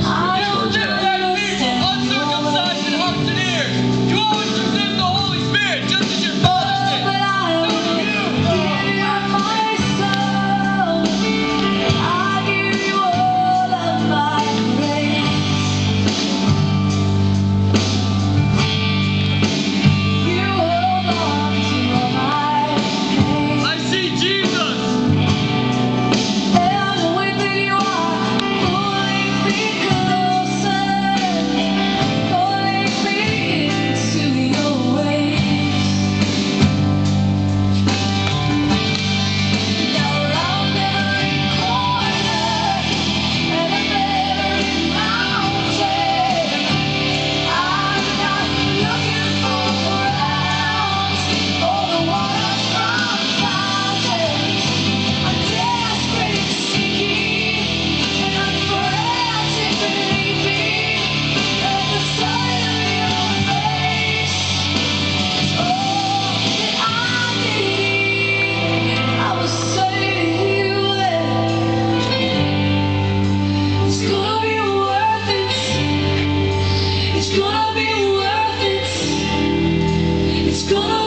Christ. gonna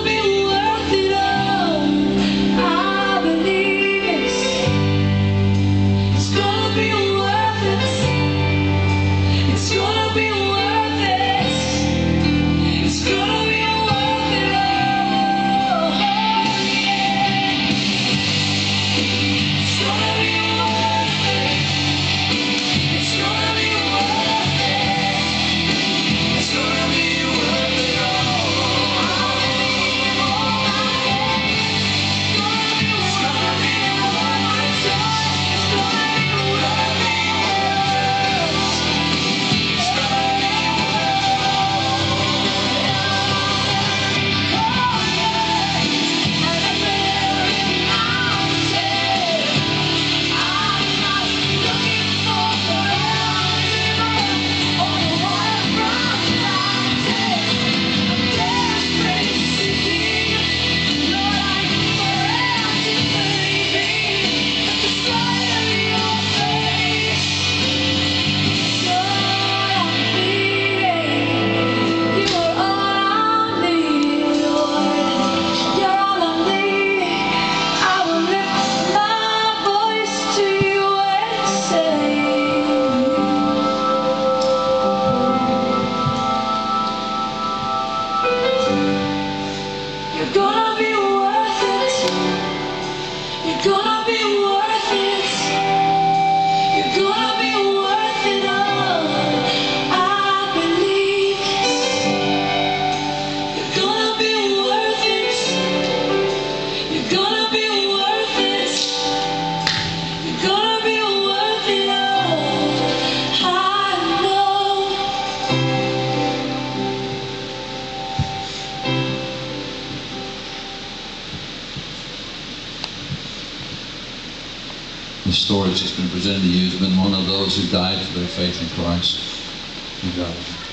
The story that's been presented to you has been one of those who died for their faith in Christ. Got it.